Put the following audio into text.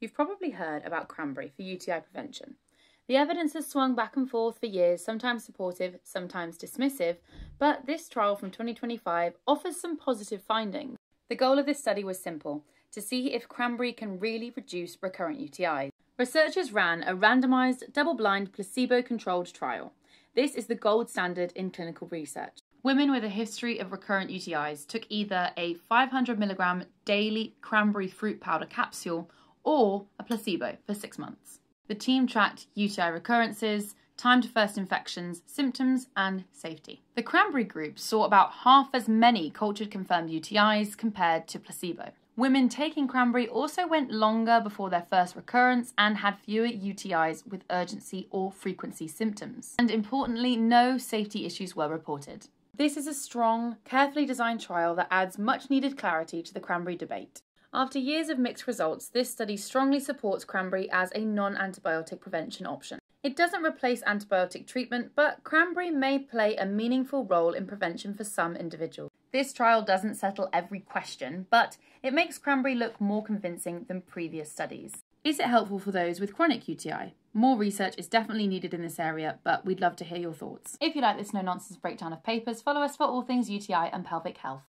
You've probably heard about cranberry for UTI prevention. The evidence has swung back and forth for years, sometimes supportive, sometimes dismissive, but this trial from 2025 offers some positive findings. The goal of this study was simple to see if cranberry can really reduce recurrent UTIs. Researchers ran a randomized, double blind, placebo controlled trial. This is the gold standard in clinical research. Women with a history of recurrent UTIs took either a 500 milligram daily cranberry fruit powder capsule or a placebo for six months. The team tracked UTI recurrences, time to first infections, symptoms, and safety. The cranberry group saw about half as many cultured confirmed UTIs compared to placebo. Women taking cranberry also went longer before their first recurrence and had fewer UTIs with urgency or frequency symptoms. And importantly, no safety issues were reported. This is a strong, carefully designed trial that adds much needed clarity to the cranberry debate. After years of mixed results, this study strongly supports cranberry as a non antibiotic prevention option. It doesn't replace antibiotic treatment, but cranberry may play a meaningful role in prevention for some individuals. This trial doesn't settle every question, but it makes cranberry look more convincing than previous studies. Is it helpful for those with chronic UTI? More research is definitely needed in this area, but we'd love to hear your thoughts. If you like this no nonsense breakdown of papers, follow us for all things UTI and pelvic health.